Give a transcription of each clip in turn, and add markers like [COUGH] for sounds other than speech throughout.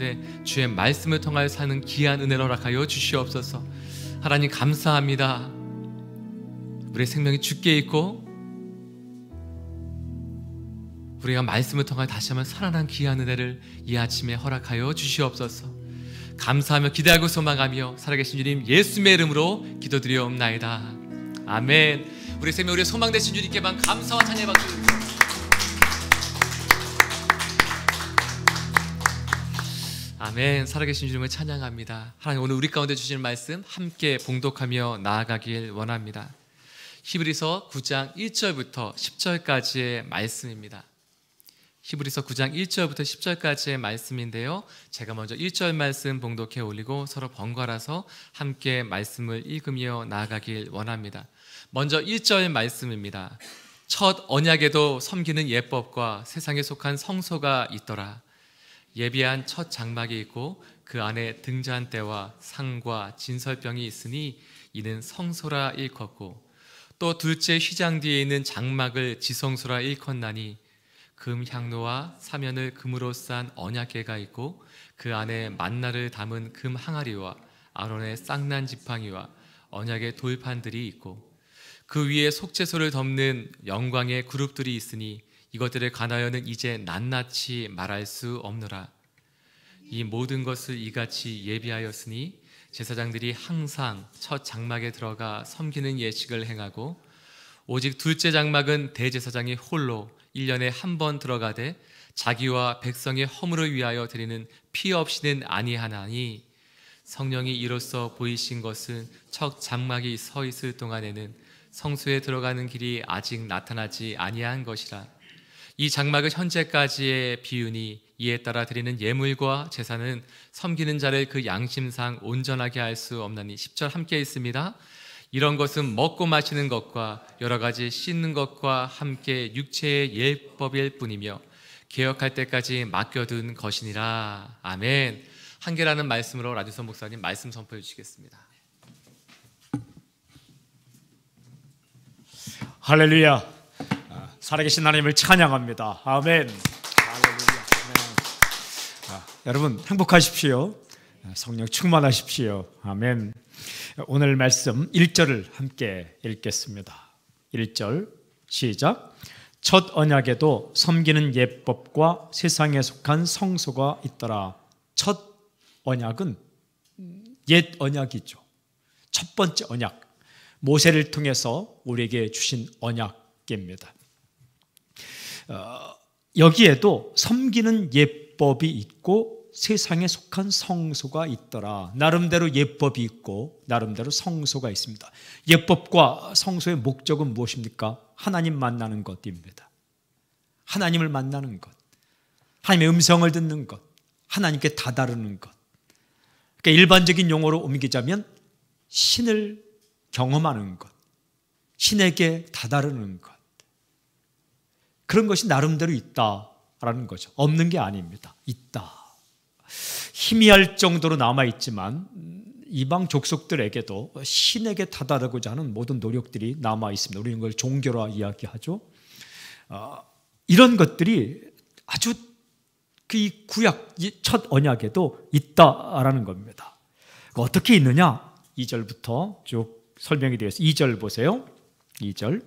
가운데 주의 말씀을 통하여 사는 귀한 은혜를 허락하여 주시옵소서. 하나님 감사합니다. 우리의 생명이 죽게 있고 우리가 말씀을 통하여 다시 한번 살아난 귀한 은혜를 이 아침에 허락하여 주시옵소서. 감사하며 기대하고 소망하며 살아계신 주님 예수의 이름으로 기도드리옵나이다. 아멘. 우리 생명 우리의 소망 되신 주님께만 감사와 찬양 박수 아멘. 살아계신 주님을 찬양합니다. 하나님 오늘 우리 가운데 주시는 말씀 함께 봉독하며 나아가길 원합니다. 히브리서 9장 1절부터 10절까지의 말씀입니다. 히브리서 9장 1절부터 10절까지의 말씀인데요. 제가 먼저 1절 말씀 봉독해 올리고 서로 번갈아서 함께 말씀을 읽으며 나아가길 원합니다. 먼저 1절 말씀입니다. 첫 언약에도 섬기는 예법과 세상에 속한 성소가 있더라. 예비한 첫 장막이 있고 그 안에 등잔대와 상과 진설병이 있으니 이는 성소라 일컫고 또 둘째 휘장 뒤에 있는 장막을 지성소라 일컫나니 금 향로와 사면을 금으로 싼 언약궤가 있고 그 안에 만나를 담은 금 항아리와 아론의 쌍난 지팡이와 언약의 돌판들이 있고 그 위에 속죄소를 덮는 영광의 그룹들이 있으니 이것들에 관하여는 이제 낱낱이 말할 수 없노라. 이 모든 것을 이같이 예비하였으니 제사장들이 항상 첫 장막에 들어가 섬기는 예식을 행하고 오직 둘째 장막은 대제사장이 홀로 1년에 한 번 들어가되 자기와 백성의 허물을 위하여 드리는 피 없이는 아니하나니 성령이 이로써 보이신 것은 첫 장막이 서 있을 동안에는 성소에 들어가는 길이 아직 나타나지 아니한 것이라 이 장막을 현재까지의 비유니 이에 따라 드리는 예물과 제사는 섬기는 자를 그 양심상 온전하게 할 수 없나니 10절 함께 있습니다. 이런 것은 먹고 마시는 것과 여러 가지 씻는 것과 함께 육체의 예법일 뿐이며 개혁할 때까지 맡겨둔 것이니라. 아멘. 한계라는 말씀으로 라디선 목사님 말씀 선포해 주시겠습니다. 할렐루야. 아, 살아계신 하나님을 찬양합니다. 아멘. 아, 여러분 행복하십시오. 아, 성령 충만하십시오. 아멘. 오늘 말씀 1절을 함께 읽겠습니다. 1절 시작. 첫 언약에도 섬기는 예법과 세상에 속한 성소가 있더라. 첫 언약은 옛 언약이죠. 첫 번째 언약. 모세를 통해서 우리에게 주신 언약입니다. 어, 여기에도 섬기는 예법이 있고 세상에 속한 성소가 있더라. 나름대로 예법이 있고 나름대로 성소가 있습니다. 예법과 성소의 목적은 무엇입니까? 하나님 만나는 것입니다. 하나님을 만나는 것. 하나님의 음성을 듣는 것. 하나님께 다다르는 것. 그러니까 일반적인 용어로 옮기자면 신을 경험하는 것. 신에게 다다르는 것. 그런 것이 나름대로 있다라는 거죠. 없는 게 아닙니다. 있다. 희미할 정도로 남아있지만 이방 족속들에게도 신에게 다다르고자 하는 모든 노력들이 남아 있습니다. 우리는 그걸 종교라 이야기하죠. 어, 이런 것들이 아주 그 구약 첫 언약에도 있다라는 겁니다. 어떻게 있느냐? 2절부터 쭉 설명이 되어 있어요. 2절 보세요. 2절.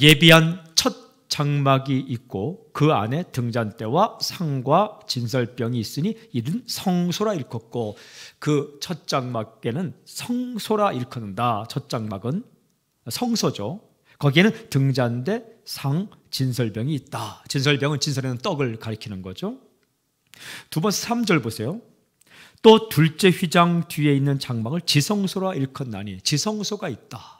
예비한 첫 장막이 있고 그 안에 등잔대와 상과 진설병이 있으니 이는 성소라 일컫고 그 첫 장막에는 성소라 일컫는다. 첫 장막은 성소죠. 거기에는 등잔대, 상, 진설병이 있다. 진설병은 진설에는 떡을 가리키는 거죠. 두 번째 3절 보세요. 또 둘째 휘장 뒤에 있는 장막을 지성소라 일컫나니 지성소가 있다.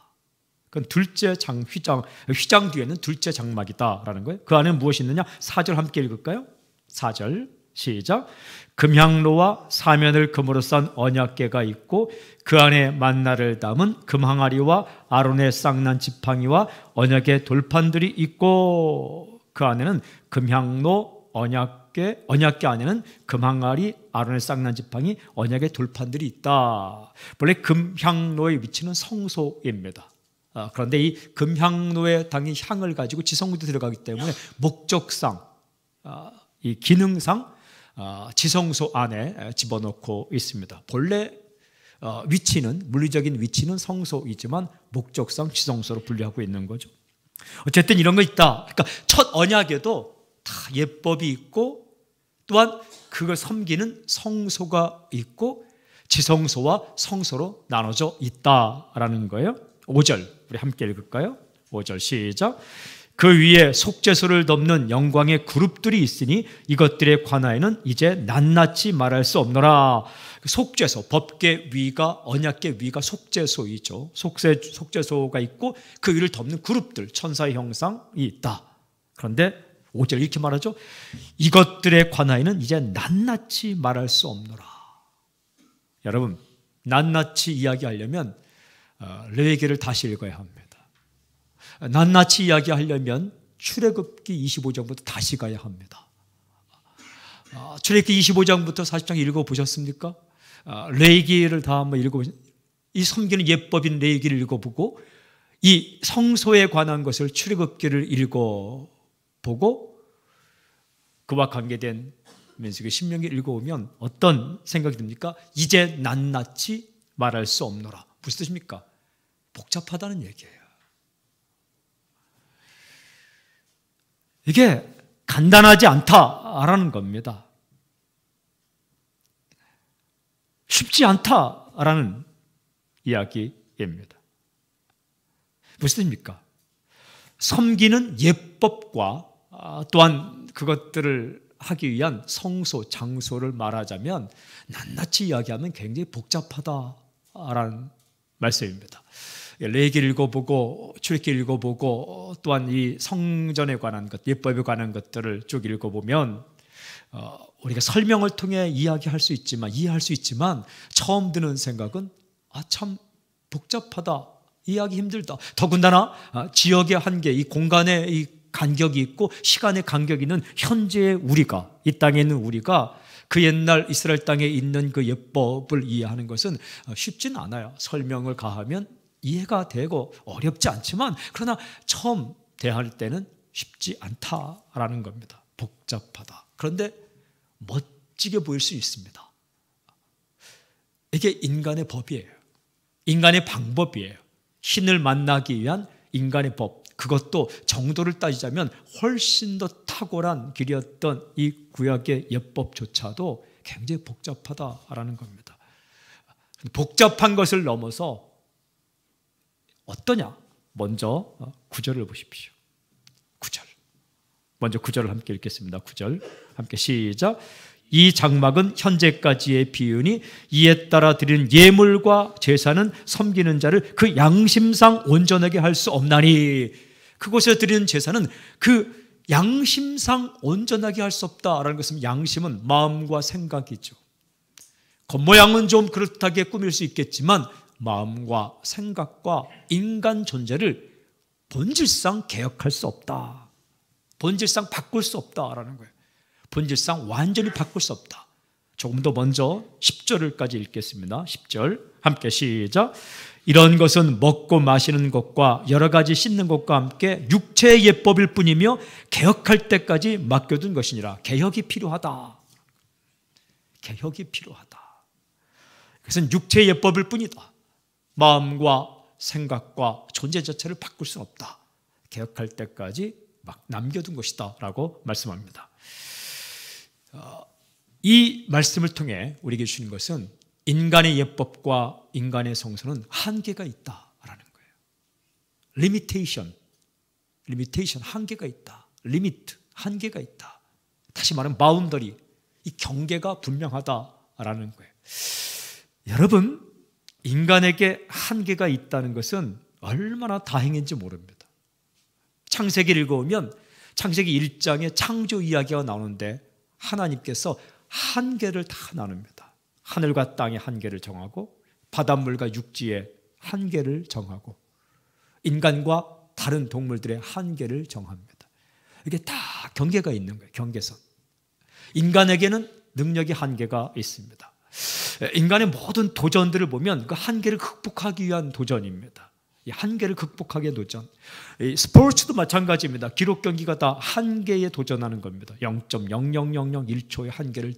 그건 둘째 장 휘장 휘장 뒤에는 둘째 장막이다라는 거예요. 그 안에 무엇이 있느냐? 4절 함께 읽을까요? 4절 시작. 금향로와 사면을 금으로 싼 언약궤가 있고 그 안에 만나를 담은 금항아리와 아론의 쌍난 지팡이와 언약의 돌판들이 있고 그 안에는 금향로 언약궤 언약궤 안에는 금항아리 아론의 쌍난 지팡이 언약의 돌판들이 있다. 원래 금향로의 위치는 성소입니다. 아, 그런데 이 금향로에 당연 향을 가지고 지성물도 들어가기 때문에 목적상, 아, 이 기능상 어, 지성소 안에 집어넣고 있습니다. 본래 어, 위치는 물리적인 위치는 성소이지만 목적상 지성소로 분류하고 있는 거죠. 어쨌든 이런 거 있다. 그러니까 첫 언약에도 다 예법이 있고 또한 그걸 섬기는 성소가 있고 지성소와 성소로 나눠져 있다라는 거예요. 5절 우리 함께 읽을까요? 5절 시작. 그 위에 속죄소를 덮는 영광의 그룹들이 있으니 이것들에 관하여는 이제 낱낱이 말할 수 없노라. 속죄소, 법계 위가 언약계 위가 속죄소이죠. 속죄, 속죄소가 있고 그 위를 덮는 그룹들, 천사의 형상이 있다. 그런데 5절 이렇게 말하죠. 이것들에 관하여는 이제 낱낱이 말할 수 없노라. 여러분, 낱낱이 이야기하려면 어, 레위기를 다시 읽어야 합니다. 낱낱이 이야기하려면 출애굽기 25장부터 다시 가야 합니다. 아, 출애굽기 25장부터 40장 읽어 보셨습니까? 아, 레이기를 다 한번 읽어 이 섬기는 예법인 레이기를 읽어 보고 이 성소에 관한 것을 출애굽기를 읽어 보고 그와 관계된 민수기 신명기 읽어오면 어떤 생각이 듭니까? 이제 낱낱이 말할 수 없노라. 무슨 뜻입니까? 복잡하다는 얘기예요. 이게 간단하지 않다라는 겁니다. 쉽지 않다라는 이야기입니다. 무슨 뜻입니까? 섬기는 예법과 아, 또한 그것들을 하기 위한 성소, 장소를 말하자면 낱낱이 이야기하면 굉장히 복잡하다라는 말씀입니다. 레기 읽어보고 출애기 읽어보고 또한 이 성전에 관한 것, 예법에 관한 것들을 쭉 읽어보면 어, 우리가 설명을 통해 이야기할 수 있지만 이해할 수 있지만 처음 드는 생각은 아 참 복잡하다, 이해하기 힘들다. 더군다나 아, 지역의 한계, 이 공간의 이 간격이 있고 시간의 간격이 있는 현재의 우리가 이 땅에 있는 우리가 그 옛날 이스라엘 땅에 있는 그 예법을 이해하는 것은 어, 쉽지는 않아요. 설명을 가하면 이해가 되고 어렵지 않지만 그러나 처음 대할 때는 쉽지 않다라는 겁니다. 복잡하다. 그런데 멋지게 보일 수 있습니다. 이게 인간의 법이에요. 인간의 방법이에요. 신을 만나기 위한 인간의 법. 그것도 정도를 따지자면 훨씬 더 탁월한 길이었던 이 구약의 예법조차도 굉장히 복잡하다라는 겁니다. 복잡한 것을 넘어서 어떠냐? 먼저 어, 구절을 보십시오. 구절. 먼저 구절을 함께 읽겠습니다. 구절 함께 시작. 이 장막은 현재까지의 비윤이 이에 따라 드리는 예물과 제사는 섬기는 자를 그 양심상 온전하게 할 수 없나니 그곳에 드리는 제사는 그 양심상 온전하게 할 수 없다라는 것은 양심은 마음과 생각이죠. 겉모양은 좀 그렇다게 꾸밀 수 있겠지만 마음과 생각과 인간 존재를 본질상 개혁할 수 없다. 본질상 바꿀 수 없다라는 거예요. 본질상 완전히 바꿀 수 없다. 조금 더 먼저 10절을까지 읽겠습니다. 10절 함께 시작. 이런 것은 먹고 마시는 것과 여러 가지 씻는 것과 함께 육체의 예법일 뿐이며 개혁할 때까지 맡겨둔 것이니라. 개혁이 필요하다. 개혁이 필요하다. 그것은 육체의 예법일 뿐이다. 마음과 생각과 존재 자체를 바꿀 수 없다. 개혁할 때까지 막 남겨둔 것이다. 라고 말씀합니다. 어, 이 말씀을 통해 우리에게 주시는 것은 인간의 예법과 인간의 성소는 한계가 있다라는 거예요. limitation, limitation 한계가 있다. limit 한계가 있다. 다시 말하면 boundary 이 경계가 분명하다라는 거예요. 여러분 인간에게 한계가 있다는 것은 얼마나 다행인지 모릅니다. 창세기를 읽어보면 창세기 1장에 창조 이야기가 나오는데 하나님께서 한계를 다 나눕니다. 하늘과 땅의 한계를 정하고 바닷물과 육지의 한계를 정하고 인간과 다른 동물들의 한계를 정합니다. 이게 다 경계가 있는 거예요. 경계선. 인간에게는 능력의 한계가 있습니다. 인간의 모든 도전들을 보면 그 한계를 극복하기 위한 도전입니다. 이 한계를 극복하게 도전. 스포츠도 마찬가지입니다. 기록 경기가 다 한계에 도전하는 겁니다. 0.00001초의 한계를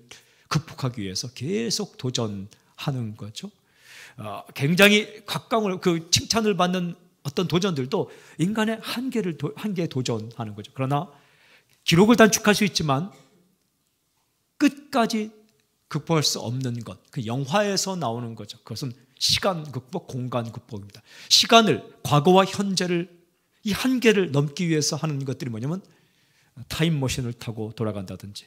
극복하기 위해서 계속 도전하는 거죠. 어, 굉장히 각광을 그 칭찬을 받는 어떤 도전들도 인간의 한계를 한계에 도전하는 거죠. 그러나 기록을 단축할 수 있지만 끝까지 극복할 수 없는 것, 그 영화에서 나오는 거죠. 그것은 시간 극복, 공간 극복입니다. 시간을 과거와 현재를 이 한계를 넘기 위해서 하는 것들이 뭐냐면 타임머신을 타고 돌아간다든지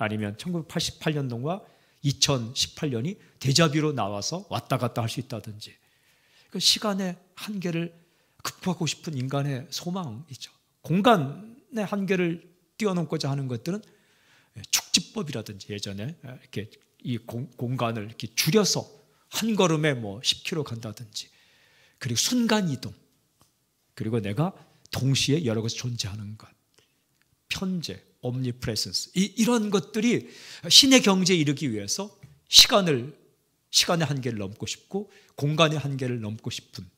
아니면 1988년도와 2018년이 대자비로 나와서 왔다 갔다 할 수 있다든지. 그 시간의 한계를 극복하고 싶은 인간의 소망이죠. 공간의 한계를 뛰어넘고자 하는 것들은 축지법이라든지 예전에 이렇게 이 공, 간을 이렇게 줄여서 한 걸음에 뭐 10km 간다든지. 그리고 순간 이동. 그리고 내가 동시에 여러 곳에 존재하는 것. 편재 옴니프레센스 이런 것들이 신의 경제에 이르기 위해서 시간을 시간의 한계를 넘고 싶고 공간의 한계를 넘고 싶은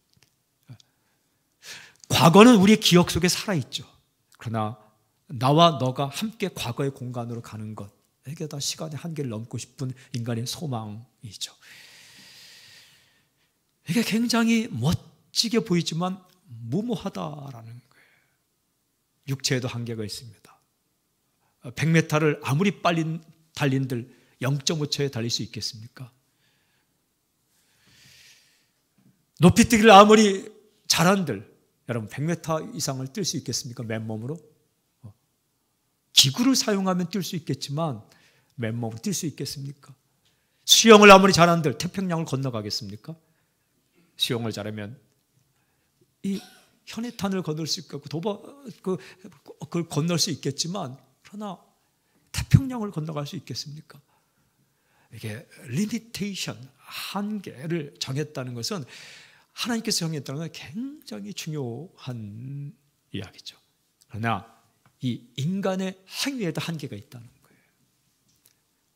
과거는 우리의 기억 속에 살아 있죠. 그러나 나와 너가 함께 과거의 공간으로 가는 것 이게 다 시간의 한계를 넘고 싶은 인간의 소망이죠. 이게 굉장히 멋지게 보이지만 무모하다라는 거예요. 육체에도 한계가 있습니다. 100m를 아무리 빨리 달린들 0.5초에 달릴 수 있겠습니까? 높이뛰기를 아무리 잘한들 여러분 100m 이상을 뛸 수 있겠습니까? 맨몸으로? 어. 기구를 사용하면 뛸 수 있겠지만 맨몸으로 뛸 수 있겠습니까? 수영을 아무리 잘한들 태평양을 건너가겠습니까? 수영을 잘하면 이 현해탄을 건널 수 있고 도버 그 그걸 건널 수 있겠지만 그러나 태평양을 건너갈 수 있겠습니까? 이게 limitation 한계를 정했다는 것은 하나님께서 정했다는 건 굉장히 중요한 이야기죠. 그러나 이 인간의 행위에도 한계가 있다는 거예요.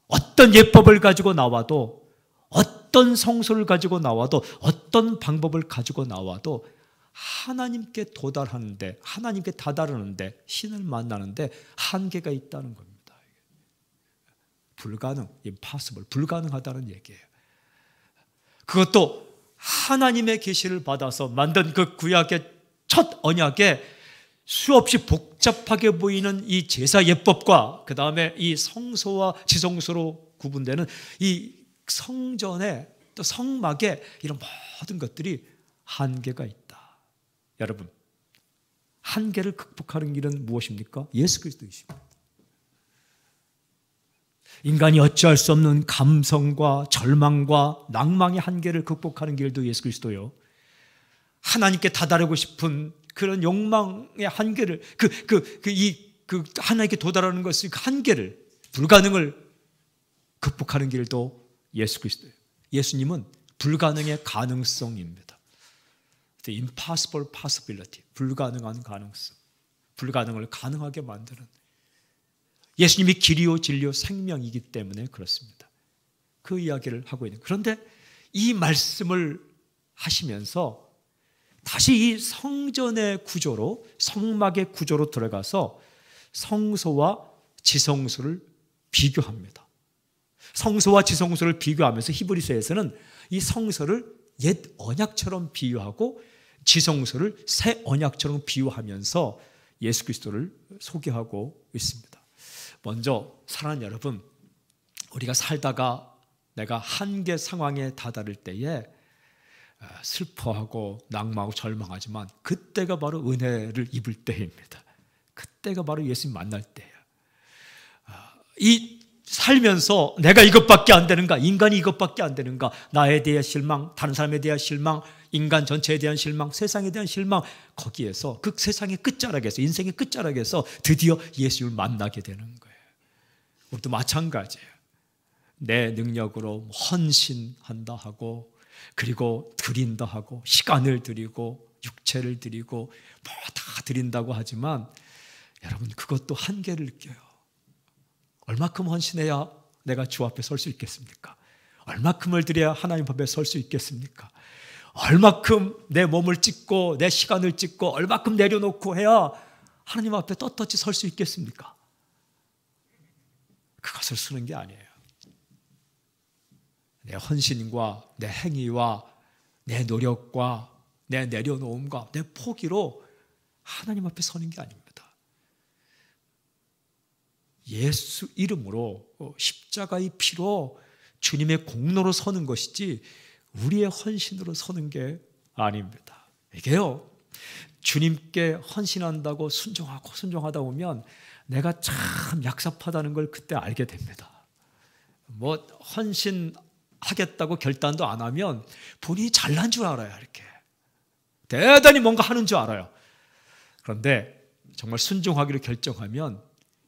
어떤 예법을 가지고 나와도 어떤 성소를 가지고 나와도 어떤 방법을 가지고 나와도 하나님께 도달하는데 하나님께 다다르는데 신을 만나는데 한계가 있다는 겁니다. 불가능, impossible, 불가능하다는 얘기예요. 그것도 하나님의 계시를 받아서 만든 그 구약의 첫 언약에 수없이 복잡하게 보이는 이 제사 예법과 그 다음에 이 성소와 지성소로 구분되는 이 성전의 또 성막의 이런 모든 것들이 한계가 있다. 여러분, 한계를 극복하는 길은 무엇입니까? 예수 그리스도이십니다. 인간이 어찌할 수 없는 감성과 절망과 낭망의 한계를 극복하는 길도 예수 그리스도요. 하나님께 다다르고 싶은 그런 욕망의 한계를 그 그 그 이 그 하나님께 도달하는 것의 그 한계를 불가능을 극복하는 길도 예수 그리스도예요. 예수님은 불가능의 가능성입니다. The impossible possibility, 불가능한 가능성, 불가능을 가능하게 만드는 예수님이 길이요 진리요 생명이기 때문에 그렇습니다. 그 이야기를 하고 있는. 그런데 이 말씀을 하시면서 다시 이 성전의 구조로 성막의 구조로 들어가서 성소와 지성소를 비교합니다. 성소와 지성소를 비교하면서 히브리서에서는 이 성소를 옛 언약처럼 비유하고 지성소를 새 언약처럼 비유하면서 예수 그리스도를 소개하고 있습니다. 먼저 사랑하는 여러분, 우리가 살다가 내가 한계 상황에 다다를 때에 아, 슬퍼하고 낭망하고 절망하지만 그때가 바로 은혜를 입을 때입니다. 그때가 바로 예수님 만날 때예요. 아, 이 살면서 내가 이것밖에 안 되는가? 인간이 이것밖에 안 되는가? 나에 대해 실망, 다른 사람에 대한 실망, 인간 전체에 대한 실망, 세상에 대한 실망, 거기에서 그 세상의 끝자락에서, 인생의 끝자락에서 드디어 예수를 만나게 되는 거예요. 우리도 마찬가지예요. 내 능력으로 헌신한다 하고, 그리고 드린다 하고, 시간을 드리고, 육체를 드리고, 뭐 다 드린다고 하지만, 여러분, 그것도 한계를 느껴요. 얼마큼 헌신해야 내가 주 앞에 설 수 있겠습니까? 얼마큼을 드려야 하나님 앞에 설 수 있겠습니까? 얼마큼 내 몸을 찢고 내 시간을 찢고 얼마큼 내려놓고 해야 하나님 앞에 떳떳이 설 수 있겠습니까? 그것을 쓰는 게 아니에요. 내 헌신과 내 행위와 내 노력과 내 내려놓음과 내 포기로 하나님 앞에 서는 게 아닙니다. 예수 이름으로 어, 십자가의 피로 주님의 공로로 서는 것이지 우리의 헌신으로 서는 게 아닙니다. 이게요. 주님께 헌신한다고 순종하고 순종하다 보면 내가 참 약삽하다는 걸 그때 알게 됩니다. 뭐 헌신하겠다고 결단도 안 하면 본인이 잘난 줄 알아요. 이렇게 대단히 뭔가 하는 줄 알아요. 그런데 정말 순종하기로 결정하면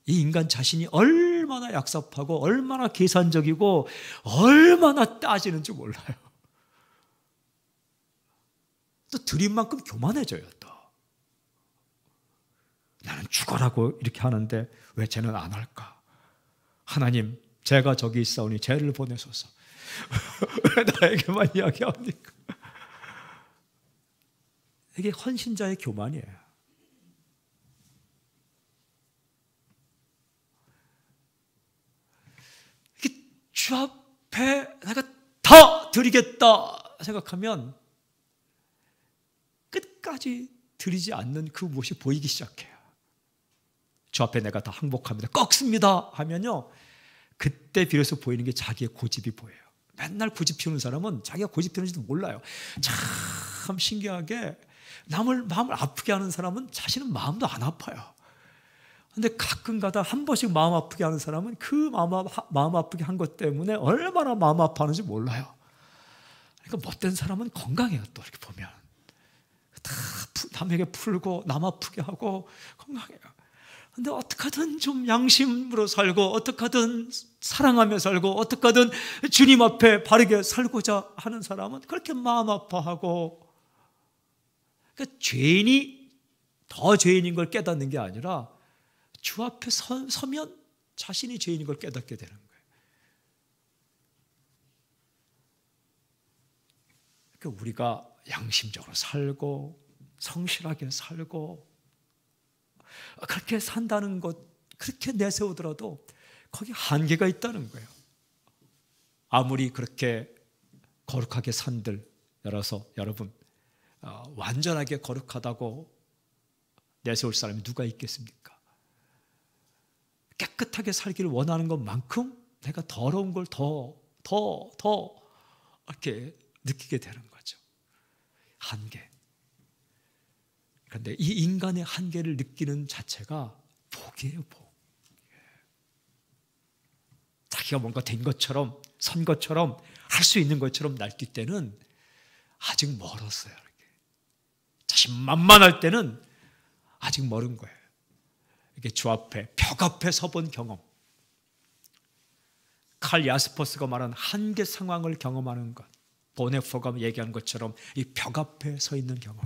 이 인간 자신이 얼마나 약삽하고 얼마나 계산적이고 얼마나 따지는 줄 몰라요. 또 드린 만큼 교만해져요, 또. 나는 죽어라고 이렇게 하는데 왜 쟤는 안 할까? 하나님, 제가 저기 있사오니 쟤를 보내소서. [LAUGHS] 왜 나에게만 이야기합니까? 이게 헌신자의 교만이에요. 주 앞에 내가 다 드리겠다 생각하면 끝까지 드리지 않는 그 무엇이 보이기 시작해요. 주 앞에 내가 다 항복합니다. 꺾습니다. 하면요. 그때 비로소 보이는 게 자기의 고집이 보여요. 맨날 고집 피우는 사람은 자기가 고집 피우는지도 몰라요. 참 신기하게 남을 마음을 아프게 하는 사람은 자신은 마음도 안 아파요. 근데 가끔 가다 한 번씩 마음 아프게 하는 사람은 그 마음, 마음 아프게 한 것 때문에 얼마나 마음 아파하는지 몰라요. 그러니까 못된 사람은 건강해요, 또 이렇게 보면. 다 남에게 풀고 남 아프게 하고 건강해요. 근데 어떻게든 좀 양심으로 살고 어떻게든 사랑하며 살고 어떻게든 주님 앞에 바르게 살고자 하는 사람은 그렇게 마음 아파하고 그러니까 죄인이 더 죄인인 걸 깨닫는 게 아니라 주 앞에 서, 서면 자신이 죄인인 걸 깨닫게 되는 거예요. 그러니까 우리가 양심적으로 살고 성실하게 살고 그렇게 산다는 것 그렇게 내세우더라도 거기 한계가 있다는 거예요. 아무리 그렇게 거룩하게 산들 열어서 여러분 어, 완전하게 거룩하다고 내세울 사람이 누가 있겠습니까? 깨끗하게 살기를 원하는 것만큼 내가 더러운 걸 더, 더, 더 이렇게 느끼게 되는. 한계. 그런데 이 인간의 한계를 느끼는 자체가 복이에요, 복. 자기가 뭔가 된 것처럼, 선 것처럼, 할 수 있는 것처럼 날뛸 때는 아직 멀었어요. 이렇게. 자신 만만할 때는 아직 멀은 거예요. 이렇게 주 앞에 벽 앞에 서본 경험. 칼 야스퍼스가 말한 한계 상황을 경험하는 것. 보네포가 얘기한 것처럼 이 벽 앞에 서 있는 경험.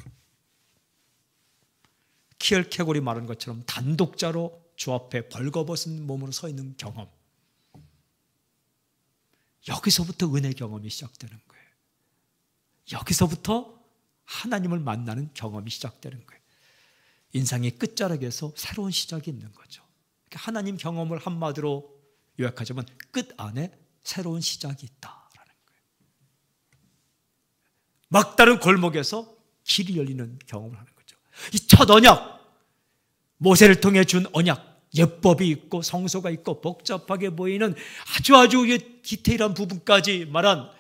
키얼케골이 말한 것처럼 단독자로 주 앞에 벌거벗은 몸으로 서 있는 경험. 여기서부터 은혜 경험이 시작되는 거예요. 여기서부터 하나님을 만나는 경험이 시작되는 거예요. 인상의 끝자락에서 새로운 시작이 있는 거죠. 그러니까 하나님 경험을 한마디로 요약하자면 끝 안에 새로운 시작이 거예요. 막다른 골목에서 길이 열리는 경험을 하는 거죠. 이 첫 언약, 모세를 통해 준 언약, 예법이 있고 성소가 있고 복잡하게 보이는 아주 아주 디테일한 부분까지 말한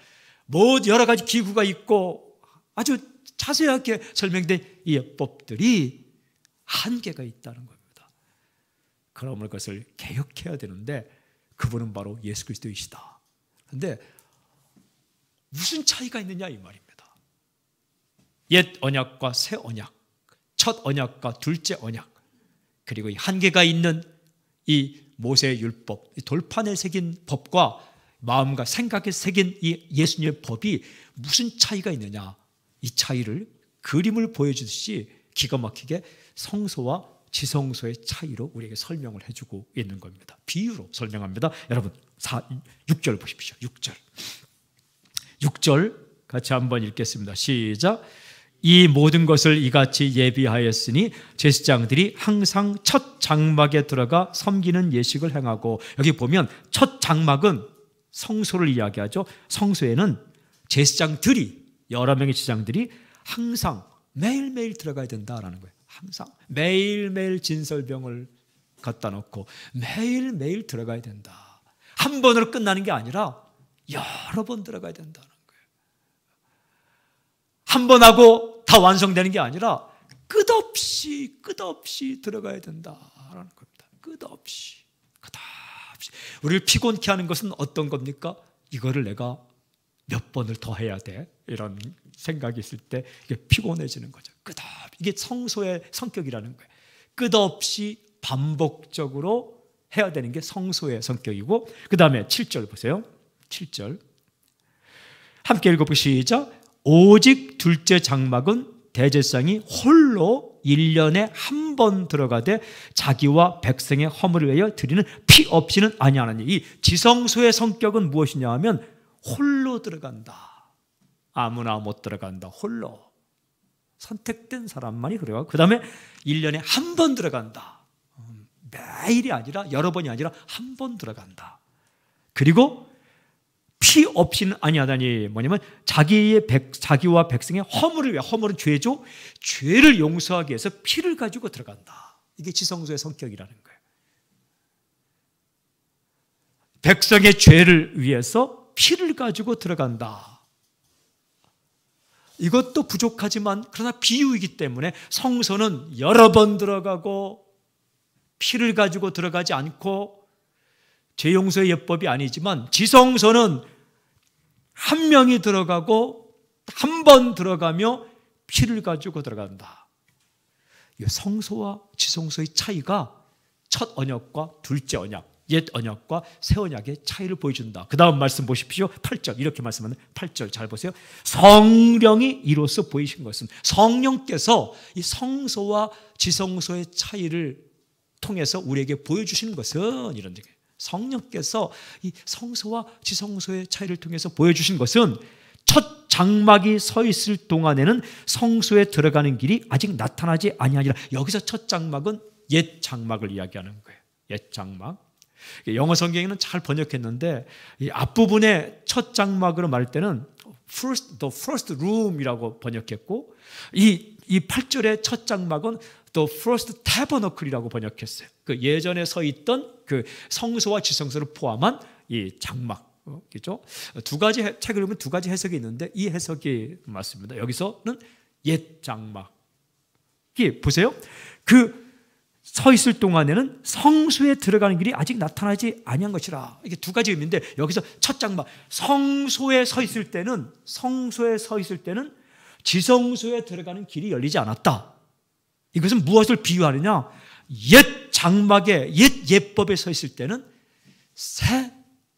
뭐 여러 가지 기구가 있고 아주 자세하게 설명된 이 예법들이 한계가 있다는 겁니다. 그러므로 그것을 개혁해야 되는데 그분은 바로 예수 그리스도이시다. 그런데 무슨 차이가 있느냐 이 말입니다. 옛 언약과 새 언약, 첫 언약과 둘째 언약, 그리고 이 한계가 있는 이 모세의 율법, 돌판에 새긴 법과 마음과 생각에 새긴 이 예수님의 법이 무슨 차이가 있느냐? 이 차이를 그림을 보여주듯이 기가 막히게 성소와 지성소의 차이로 우리에게 설명을 해주고 있는 겁니다. 비유로 설명합니다. 여러분 4, 6절 보십시오. 6절. 6절 같이 한번 읽겠습니다. 시작. 이 모든 것을 이같이 예비하였으니 제사장들이 항상 첫 장막에 들어가 섬기는 예식을 행하고 여기 보면 첫 장막은 성소를 이야기하죠. 성소에는 제사장들이 여러 명의 제사장들이 항상 매일매일 들어가야 된다라는 거예요. 항상 매일매일 진설병을 갖다 놓고 매일매일 들어가야 된다. 한 번으로 끝나는 게 아니라 여러 번 들어가야 된다는 거예요. 한 번 하고 다 완성되는 게 아니라 끝없이 끝없이 들어가야 된다라는 겁니다. 끝없이 끝없이 우리를 피곤케 하는 것은 어떤 겁니까? 이거를 내가 몇 번을 더 해야 돼 이런 생각이 있을 때 이게 피곤해지는 거죠. 끝없이 이게 성소의 성격이라는 거예요. 끝없이 반복적으로 해야 되는 게 성소의 성격이고 그 다음에 7절 보세요. 7절 함께 읽어보시죠. 오직 둘째 장막은 대제상이 홀로 1년에 한 번 들어가되 자기와 백성의 허물을 위하여 드리는 피 없이는 아니하느니 이 지성소의 성격은 무엇이냐 하면 홀로 들어간다. 아무나 못 들어간다. 홀로. 선택된 사람만이 들어가고 그 다음에 1년에 한 번 들어간다. 매일이 아니라 여러 번이 아니라 한 번 들어간다. 그리고 피 없이는 아니하다니 뭐냐면 자기의 백, 자기와 백성의 허물을 위해 허물은 죄죠. 죄를 용서하기 위해서 피를 가지고 들어간다. 이게 지성소의 성격이라는 거예요. 백성의 죄를 위해서 피를 가지고 들어간다. 이것도 부족하지만 그러나 비유이기 때문에 성소는 여러 번 들어가고 피를 가지고 들어가지 않고 죄용서의 예법이 아니지만 지성소는 한 명이 들어가고 한 번 들어가며 피를 가지고 들어간다. 성소와 지성소의 차이가 첫 언약과 둘째 언약, 옛 언약과 새 언약의 차이를 보여준다. 그 다음 말씀 보십시오. 8절 이렇게 말씀하는 8절 잘 보세요. 성령이 이로써 보이신 것은 성령께서 이 성소와 지성소의 차이를 통해서 우리에게 보여주시는 것은 이런 얘기예요. 성령께서 이 성소와 지성소의 차이를 통해서 보여주신 것은 첫 장막이 서 있을 동안에는 성소에 들어가는 길이 아직 나타나지 아니하니라. 여기서 첫 장막은 옛 장막을 이야기하는 거예요. 옛 장막. 영어 성경에는 잘 번역했는데 이 앞부분에 첫 장막으로 말할 때는 first the first room이라고 번역했고 이 이 8절의 첫 장막은 the first tabernacle이라고 번역했어요. 그 예전에 서 있던 그 성소와 지성소를 포함한 이 장막. 그죠? 두 가지 책을 읽으면 두 가지 해석이 있는데 이 해석이 맞습니다. 여기서는 옛 장막. 이 보세요. 그 서 있을 동안에는 성소에 들어가는 길이 아직 나타나지 아니한 것이라. 이게 두 가지 의미인데 여기서 첫 장막 성소에 서 있을 때는 성소에 서 있을 때는 지성소에 들어가는 길이 열리지 않았다. 이것은 무엇을 비유하느냐? 옛 장막에 옛 예법에 서 있을 때는 새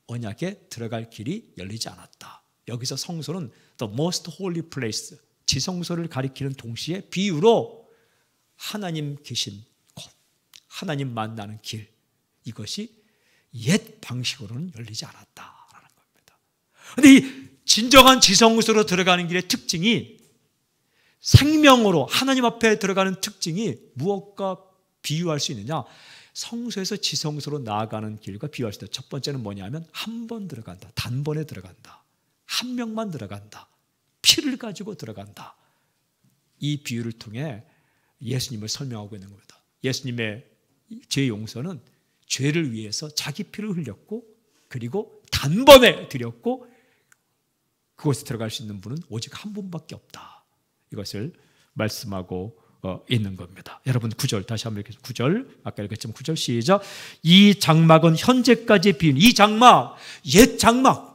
언약에 들어갈 길이 열리지 않았다. 여기서 성소는 the most holy place 지성소를 가리키는 동시에 비유로 하나님 계신 곳, 하나님 만나는 길 이것이 옛 방식으로는 열리지 않았다라는 겁니다. 근데 이 진정한 지성소로 들어가는 길의 특징이 생명으로 하나님 앞에 들어가는 특징이 무엇과 비유할 수 있느냐? 성소에서 지성소로 나아가는 길과 비유할 수 있다. 첫 번째는 뭐냐면 한 번 들어간다. 단번에 들어간다. 한 명만 들어간다. 피를 가지고 들어간다. 이 비유를 통해 예수님을 설명하고 있는 겁니다. 예수님의 죄 용서는 죄를 위해서 자기 피를 흘렸고 그리고 단번에 드렸고 그곳에 들어갈 수 있는 분은 오직 한 분밖에 없다. 이것을 말씀하고 어, 있는 겁니다. 여러분 9절 다시 한번 읽겠습니다. 9절 아까 읽었지만 9절 시작 이 장막은 현재까지 비운 이 장막 옛 장막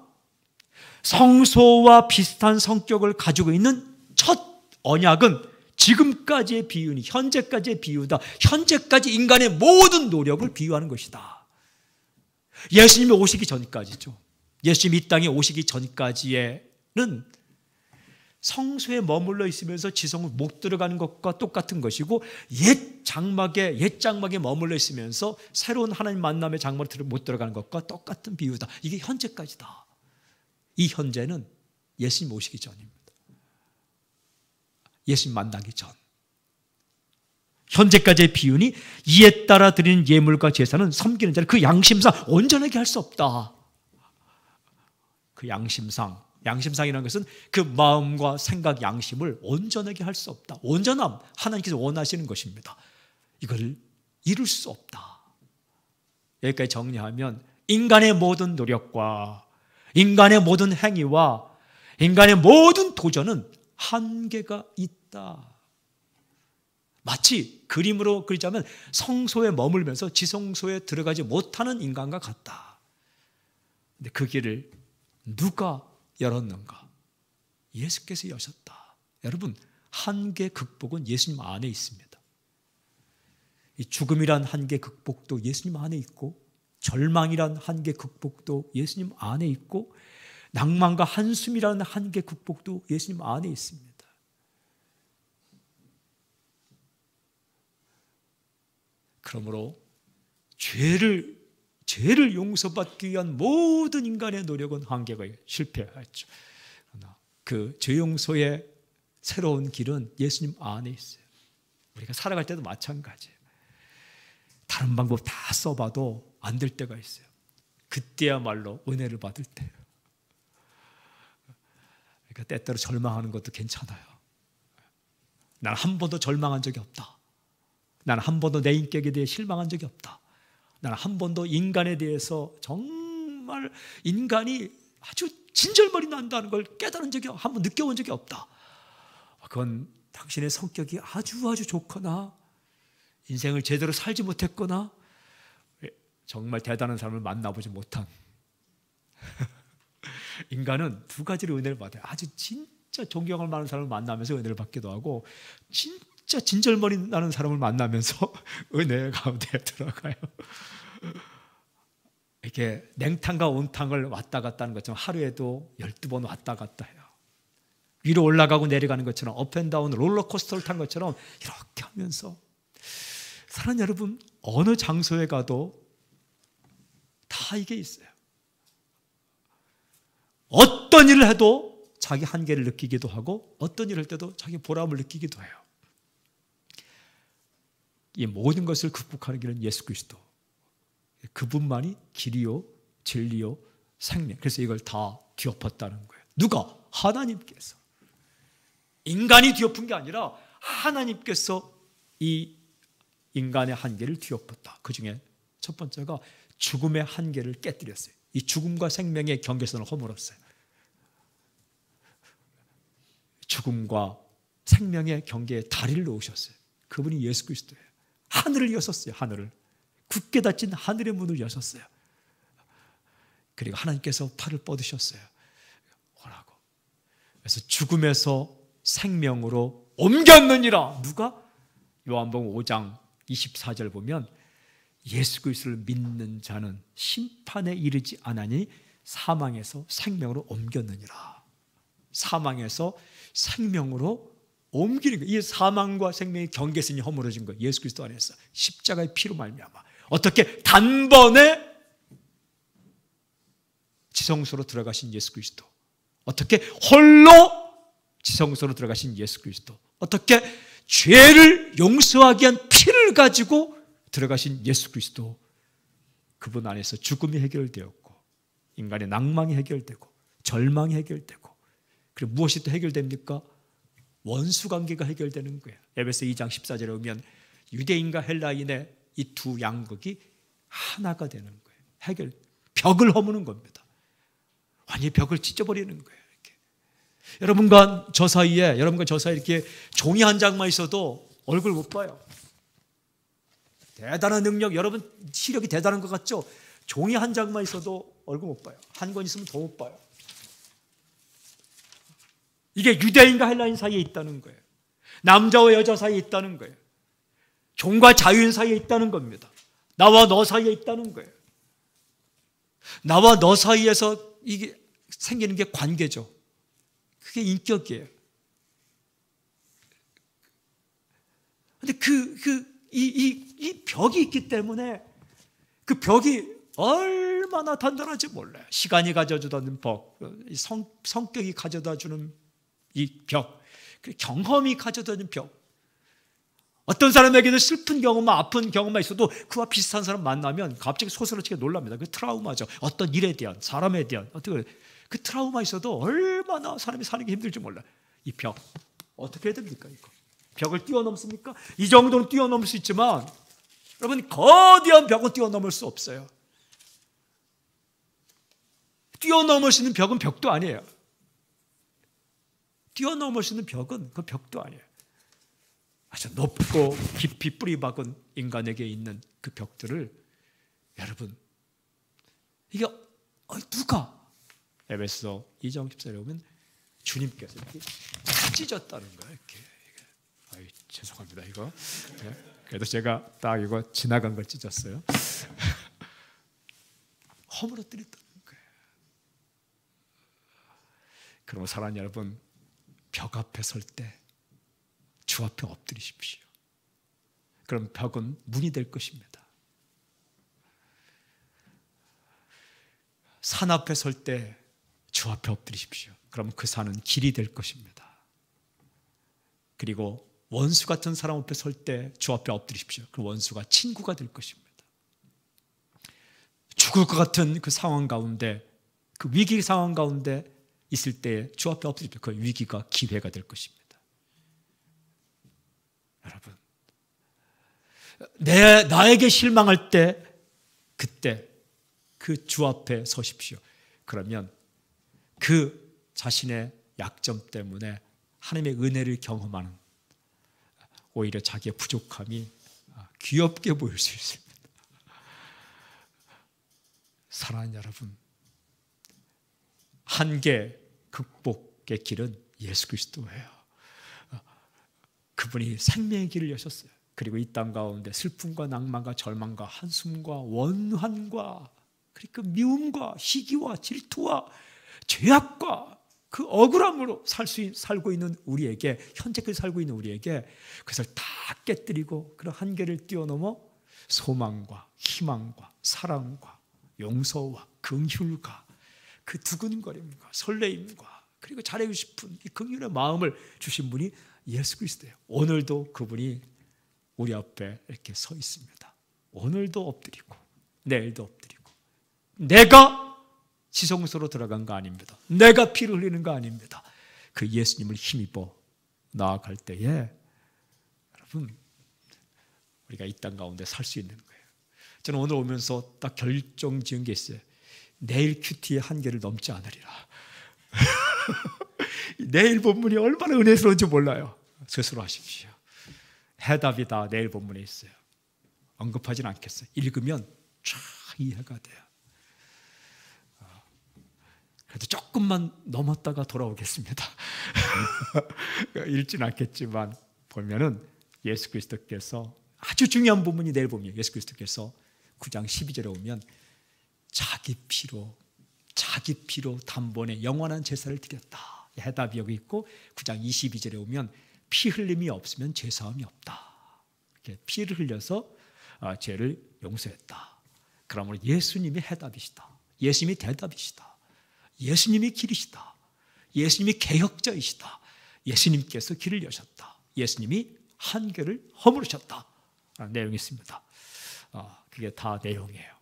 성소와 비슷한 성격을 가지고 있는 첫 언약은 지금까지의 비유니 현재까지의 비유다. 현재까지 인간의 모든 노력을 비유하는 것이다. 예수님이 오시기 전까지죠. 예수님이 이 땅에 오시기 전까지에는 성소에 머물러 있으면서 지성을 못 들어가는 것과 똑같은 것이고 옛 장막에 옛 장막에 머물러 있으면서 새로운 하나님 만남의 장막을 못 들어가는 것과 똑같은 비유다. 이게 현재까지다. 이 현재는 예수님 오시기 전입니다. 예수님 만나기 전. 현재까지의 비윤이 이에 따라 드리는 예물과 제사는 섬기는 자를 그 양심상 온전하게 할 수 없다. 그 양심상, 양심상이라는 것은 그 마음과 생각, 양심을 온전하게 할 수 없다. 온전함, 하나님께서 원하시는 것입니다. 이걸 이룰 수 없다. 여기까지 정리하면 인간의 모든 노력과 인간의 모든 행위와 인간의 모든 도전은 한계가 있다. 마치 그림으로 그리자면 성소에 머물면서 지성소에 들어가지 못하는 인간과 같다. 근데 그 길을 누가 열었는가? 예수께서 여셨다. 여러분, 한계 극복은 예수님 안에 있습니다. 이 죽음이란 한계 극복도 예수님 안에 있고, 절망이란 한계 극복도 예수님 안에 있고, 낭만과 한숨이라는 한계 극복도 예수님 안에 있습니다. 그러므로 죄를 죄를 용서받기 위한 모든 인간의 노력은 한계가 실패했죠. 그러나 그 죄 용서의 새로운 길은 예수님 안에 있어요. 우리가 살아갈 때도 마찬가지예요. 다른 방법 다 써봐도 안 될 때가 있어요. 그때야말로 은혜를 받을 때예요. 그러니까 때때로 절망하는 것도 괜찮아요. 난 한 번도 절망한 적이 없다. 나는 한 번도 내 인격에 대해 실망한 적이 없다. 나는 한 번도 인간에 대해서 정말 인간이 아주 진절머리 난다는 걸 깨달은 적이 한 번 느껴본 적이 없다. 그건 당신의 성격이 아주 아주 좋거나 인생을 제대로 살지 못했거나 정말 대단한 사람을 만나보지 못한 [LAUGHS] 인간은 두 가지로 은혜를 받아요. 아주 진짜 존경할 만한 사람을 만나면서 은혜를 받기도 하고 진 진짜 진절머리 나는 사람을 만나면서 [LAUGHS] 은혜 가운데 들어가요. 이렇게 냉탕과 온탕을 왔다 갔다 하는 것처럼 하루에도 12번 왔다 갔다 해요. 위로 올라가고 내려가는 것처럼 업앤다운 롤러코스터를 탄 것처럼 이렇게 하면서 사랑 여러분 어느 장소에 가도 다 이게 있어요. 어떤 일을 해도 자기 한계를 느끼기도 하고 어떤 일을 할 때도 자기 보람을 느끼기도 해요. 이 모든 것을 극복하는 길은 예수 그리스도. 그분만이 길이요, 진리요, 생명. 그래서 이걸 다 뒤엎었다는 거예요. 누가? 하나님께서. 인간이 뒤엎은 게 아니라 하나님께서 이 인간의 한계를 뒤엎었다. 그 중에 첫 번째가 죽음의 한계를 깨뜨렸어요. 이 죽음과 생명의 경계선을 허물었어요. 죽음과 생명의 경계에 다리를 놓으셨어요. 그분이 예수 그리스도예요. 하늘을 여셨어요. 하늘을. 굳게 닫힌 하늘의 문을 여셨어요. 그리고 하나님께서 팔을 뻗으셨어요. 오라고. 그래서 죽음에서 생명으로 옮겼느니라. 누가? 요한복음 5장 24절 보면 예수 그리스도를 믿는 자는 심판에 이르지 않으니 사망에서 생명으로 옮겼느니라. 사망에서 생명으로 옮기는 거예요. 이 사망과 생명의 경계선이 허물어진 거예요. 예수 그리스도 안에서. 십자가의 피로 말미암아. 어떻게? 단번에 지성소로 들어가신 예수 그리스도. 어떻게? 홀로 지성소로 들어가신 예수 그리스도. 어떻게? 죄를 용서하기 위한 피를 가지고 들어가신 예수 그리스도. 그분 안에서 죽음이 해결되었고 인간의 낭망이 해결되고 절망이 해결되고 그리고 무엇이 또 해결됩니까? 원수 관계가 해결되는 거예요. 에베소 2장 14절에 보면 유대인과 헬라인의 이 두 양극이 하나가 되는 거예요. 해결 벽을 허무는 겁니다. 완전히 벽을 찢어버리는 거예요. 이렇게. 여러분과 저 사이에 여러분과 저 사이에 이렇게 종이 한 장만 있어도 얼굴 못 봐요. 대단한 능력, 여러분 시력이 대단한 것 같죠? 종이 한 장만 있어도 얼굴 못 봐요. 한 권 있으면 더 못 봐요. 이게 유대인과 헬라인 사이에 있다는 거예요. 남자와 여자 사이에 있다는 거예요. 종과 자유인 사이에 있다는 겁니다. 나와 너 사이에 있다는 거예요. 나와 너 사이에서 이게 생기는 게 관계죠. 그게 인격이에요. 근데 그, 그, 이, 이, 이 벽이 있기 때문에 그 벽이 얼마나 단단한지 몰라요. 시간이 가져다주는 법, 성, 성격이 가져다 주는 이 벽, 그 경험이 가져다주는 벽. 어떤 사람에게는 슬픈 경험만 아픈 경험만 있어도 그와 비슷한 사람 만나면 갑자기 소스러치게 놀랍니다. 그 트라우마죠. 어떤 일에 대한 사람에 대한 어떻게 그 트라우마 있어도 얼마나 사람이 사는 게 힘들지 몰라. 이 벽 어떻게 해야 됩니까 이거? 벽을 뛰어넘습니까? 이 정도는 뛰어넘을 수 있지만 여러분 거대한 벽은 뛰어넘을 수 없어요. 뛰어넘을 수 있는 벽은 벽도 아니에요. 뛰어넘을 수 있는 벽은 그 벽도 아니에요. 아주 높고 깊이 뿌리 박은 인간에게 있는 그 벽들을 여러분 이게 어, 누가 에베소 2장 14절에 보면 주님께서 이렇게 찢었다는 거예요. 이렇게. 아이, 죄송합니다 이거. 네. 그래도 제가 딱 이거 지나간 걸 찢었어요. [LAUGHS] 허물어뜨렸다는 거예요. 그럼 사랑 여러분 벽 앞에 설 때 주 앞에 엎드리십시오. 그럼 벽은 문이 될 것입니다. 산 앞에 설 때 주 앞에 엎드리십시오. 그럼 그 산은 길이 될 것입니다. 그리고 원수 같은 사람 앞에 설 때 주 앞에 엎드리십시오. 그 원수가 친구가 될 것입니다. 죽을 것 같은 그 상황 가운데 그 위기 상황 가운데 있을 때 주 앞에 엎드리십시오. 그 위기가 기회가 될 것입니다. 여러분. 내, 나에게 실망할 때, 그때 그 주 앞에 서십시오. 그러면 그 자신의 약점 때문에 하나님의 은혜를 경험하는 오히려 자기의 부족함이 귀엽게 보일 수 있습니다. 사랑하는 여러분, 한계 극복의 길은 예수 그리스도예요. 그분이 생명의 길을 여셨어요. 그리고 이 땅 가운데 슬픔과 낭만과 절망과 한숨과 원한과 그리고 미움과 시기와 질투와 죄악과 그 억울함으로 살 수, 살고 있는 우리에게 현재까지 살고 있는 우리에게 그것을 다 깨뜨리고 그런 한계를 뛰어넘어 소망과 희망과 사랑과 용서와 긍휼과 그 두근거림과 설레임과 그리고 잘해주고 싶은 이 긍휼의 마음을 주신 분이 예수 그리스도예요. 오늘도 그분이 우리 앞에 이렇게 서 있습니다. 오늘도 엎드리고 내일도 엎드리고 내가 지성소로 들어간 거 아닙니다. 내가 피를 흘리는 거 아닙니다. 그 예수님을 힘입어 나아갈 때에 여러분 우리가 이 땅 가운데 살 수 있는 거예요. 저는 오늘 오면서 딱 결정 지은 게 있어요. 내일 큐티의 한계를 넘지 않으리라. [LAUGHS] 내일 본문이 얼마나 은혜스러운지 몰라요. 스스로 하십시오. 해답이 다 내일 본문에 있어요. 언급하진 않겠어요. 읽으면 쫙 이해가 돼요. 어, 그래도 조금만 넘었다가 돌아오겠습니다. [LAUGHS] 읽진 않겠지만 보면은 예수 그리스도께서 아주 중요한 부분이 내일 보면 예수 그리스도께서 9장 12절에 오면 자기 피로 자기 피로 단번에 영원한 제사를 드렸다. 해답이 여기 있고 9장 22절에 오면 피 흘림이 없으면 죄사함이 없다. 이렇게 피를 흘려서 아, 죄를 용서했다. 그러므로 예수님이 해답이시다. 예수님이 대답이시다. 예수님이 길이시다. 예수님이 개혁자이시다. 예수님께서 길을 여셨다. 예수님이 한계를 허물으셨다. 내용이 있습니다. 아, 그게 다 내용이에요.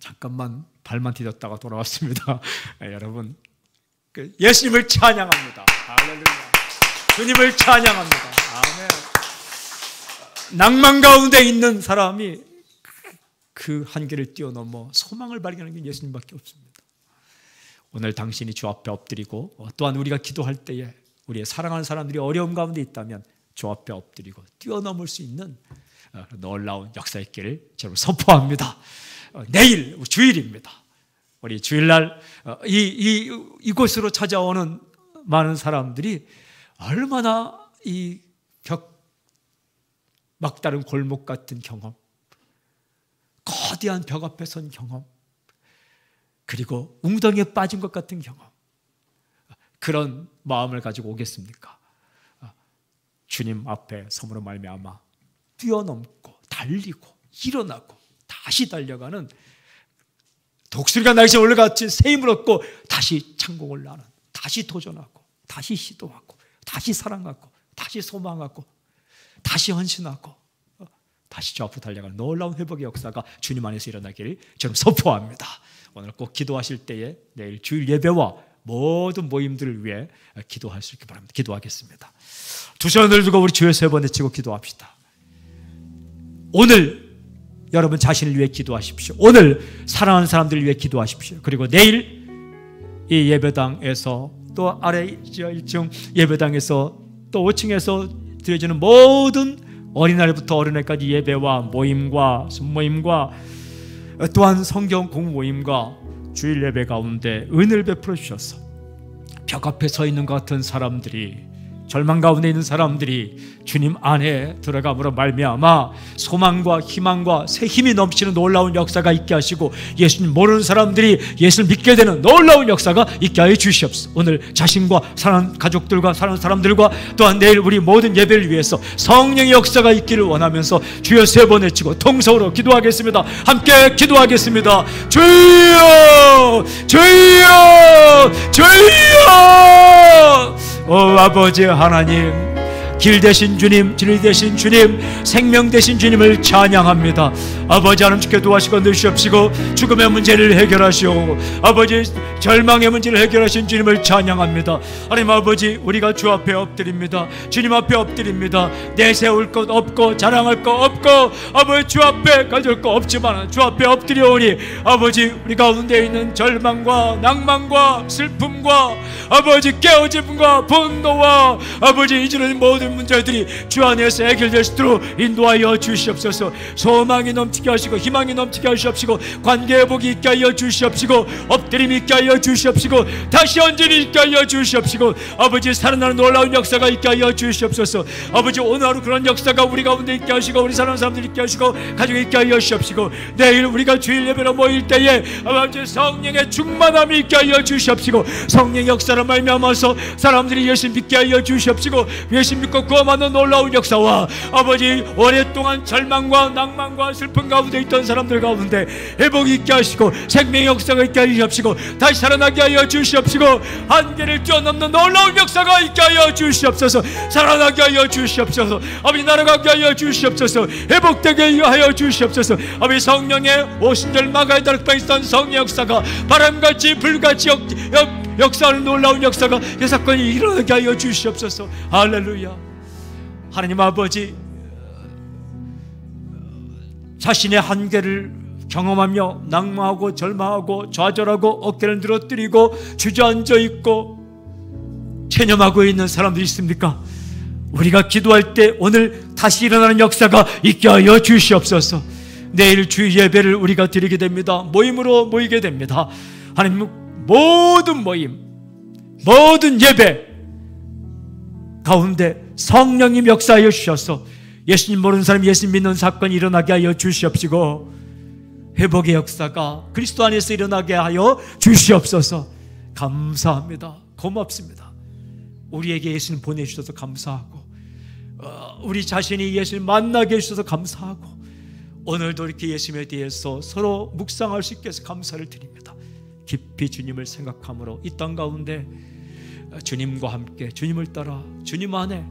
잠깐만 발만 디뎠다가 돌아왔습니다. [LAUGHS] 여러분, 그 예수님을 찬양합니다. 할렐루야. 주님을 찬양합니다. 아멘. 낭만 가운데 있는 사람이 그 한계를 뛰어넘어 소망을 발견하는 게 예수님밖에 없습니다. 오늘 당신이 주 앞에 엎드리고 또한 우리가 기도할 때에 우리의 사랑하는 사람들이 어려움 가운데 있다면 주 앞에 엎드리고 뛰어넘을 수 있는 어, 놀라운 역사의 길을 저는 선포합니다. 어, 내일 주일입니다. 우리 주일날 어, 이, 이, 이곳으로 찾아오는 많은 사람들이 얼마나 이 벽, 막다른 골목 같은 경험, 거대한 벽 앞에 선 경험, 그리고 웅덩이에 빠진 것 같은 경험, 그런 마음을 가지고 오겠습니까? 주님 앞에 섬으로 말미암아 뛰어넘고 달리고 일어나고 다시 달려가는 독수리가 날씨 올라갔지 새 힘을 얻고 다시 창공을 나는 다시 도전하고 다시 시도하고 다시 사랑하고 다시 소망하고 다시 헌신하고 어, 다시 저 앞으로 달려가는 놀라운 회복의 역사가 주님 안에서 일어나기를 저는 선포합니다. 오늘 꼭 기도하실 때에 내일 주일 예배와 모든 모임들을 위해 기도할 수 있게 바랍니다. 기도하겠습니다. 두 손을 들고 우리 주여 세번 외치고 기도합시다. 오늘 여러분 자신을 위해 기도하십시오. 오늘 사랑하는 사람들을 위해 기도하십시오. 그리고 내일 이 예배당에서 또 아래 1층 예배당에서 또 5층에서 드려지는 모든 어린아이부터 어린애까지 예배와 모임과 순모임과 또한 성경 공부 모임과 주일 예배 가운데 은혜를 베풀어 주셔서 벽 앞에 서 있는 것 같은 사람들이 절망 가운데 있는 사람들이 주님 안에 들어감으로 말미암아 소망과 희망과 새 힘이 넘치는 놀라운 역사가 있게 하시고 예수님 모르는 사람들이 예수를 믿게 되는 놀라운 역사가 있게 하여 주시옵소서. 오늘 자신과 사랑하는 가족들과 사랑하는 사람들과 또한 내일 우리 모든 예배를 위해서 성령의 역사가 있기를 원하면서 주여 세 번 외치고 통성으로 기도하겠습니다. 함께 기도하겠습니다. 주여 주여 주여 오 아버지 하나님 길 대신 주님, 진리 대신 주님, 생명 대신 주님을 찬양합니다. 아버지 하나님 주께 도와시고 넣으시옵시고 죽음의 문제를 해결하시오. 아버지 절망의 문제를 해결하신 주님을 찬양합니다. 하나님 아버지 우리가 주 앞에 엎드립니다. 주님 앞에 엎드립니다. 내세울 것 없고 자랑할 것 없고 아버지 주 앞에 가질 것 없지만 주 앞에 엎드려오니 아버지 우리 가운데 있는 절망과 낭만과 슬픔과 아버지 깨어짐과 분노와 아버지 모든 모든 문제들이 주 안에서 해결될 수 있도록 인도하여 주시옵소서 소망이 넘치 게 하시고 희망이 넘치게 하시옵시고 관계 회복이 있게 하여 주시옵시고 엎드림 있게 하여 주시옵시고 다시 언제니 있게 하여 주시옵시고 아버지 살아나는 놀라운 역사가 있게 하여 주시옵소서. 아버지 오늘 하루 그런 역사가 우리 가운데 있게 하시고 우리 사랑하는 사람들 있게 하시고 가족 있게 하여 주시옵시고 내일 우리가 주일 예배로 모일 때에 아버지 성령의 충만함이 있게 하여 주시옵시고 성령 역사를 말미암아서 사람들이 예수 믿게 하여 주시옵시고 예수 믿고 구원받는 놀라운 역사와 아버지 오랫동안 절망과 낭만과 슬픔 가운데 있던 사람들 가운데 회복이 있게 하시고 생명의 역사가 있게 하여 주시옵시고 다시 살아나게 하여 주시옵시고 한계를 뛰어넘는 놀라운 역사가 있게 하여 주시옵소서. 살아나게 하여 주시옵소서. 아버지 날아가게 하여 주시옵소서. 회복되게 하여 주시옵소서. 아버지 성령의 오신절 마가에 달아 있던 성령 역사가 바람같이 불같이 역, 역, 역사하는 놀라운 역사가 이 사건이 일어나게 하여 주시옵소서. 할렐루야. 하나님 아버지 자신의 한계를 경험하며 낭망하고 절망하고 좌절하고 어깨를 늘어뜨리고 주저앉아 있고 체념하고 있는 사람들이 있습니까? 우리가 기도할 때 오늘 다시 일어나는 역사가 있게 하여 주시옵소서. 내일 주 예배를 우리가 드리게 됩니다. 모임으로 모이게 됩니다. 하나님 모든 모임, 모든 예배 가운데 성령님 역사하여 주셔서 예수님 모르는 사람 예수님 믿는 사건이 일어나게 하여 주시옵시고 회복의 역사가 그리스도 안에서 일어나게 하여 주시옵소서. 감사합니다. 고맙습니다. 우리에게 예수님 보내주셔서 감사하고 어, 우리 자신이 예수님 만나게 해주셔서 감사하고 오늘도 이렇게 예수님에 대해서 서로 묵상할 수 있게 해서 감사를 드립니다. 깊이 주님을 생각함으로 이 땅 가운데 주님과 함께 주님을 따라 주님 안에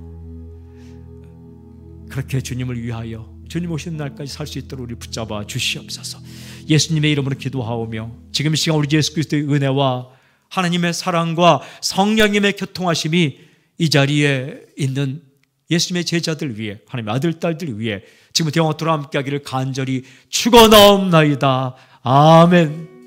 그렇게 주님을 위하여 주님 오시는 날까지 살 수 있도록 우리 붙잡아 주시옵소서. 예수님의 이름으로 기도하오며 지금 이 시간 우리 예수 그리스도의 은혜와 하나님의 사랑과 성령님의 교통하심이 이 자리에 있는 예수님의 제자들 위해 하나님의 아들 딸들 위해 지금부터 영원토록 함께하기를 간절히 축원하옵나이다. 아멘.